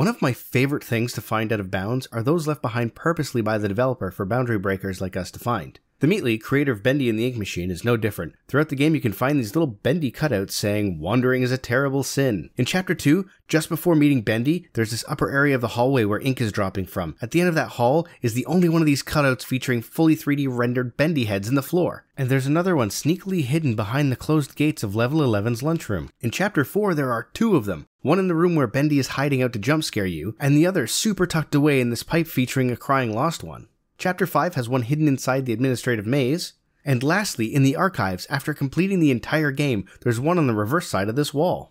One of my favorite things to find out of bounds are those left behind purposely by the developer for boundary breakers like us to find. The Meatly, creator of Bendy and the Ink Machine, is no different. Throughout the game, you can find these little Bendy cutouts saying, Wandering is a terrible sin. In Chapter 2, just before meeting Bendy, there's this upper area of the hallway where ink is dropping from. At the end of that hall is the only one of these cutouts featuring fully 3D rendered Bendy heads in the floor. And there's another one sneakily hidden behind the closed gates of Level 11's lunchroom. In Chapter 4, there are two of them. One in the room where Bendy is hiding out to jump scare you, and the other super tucked away in this pipe featuring a crying lost one. Chapter 5 has one hidden inside the administrative maze. And lastly, in the archives, after completing the entire game, there's one on the reverse side of this wall.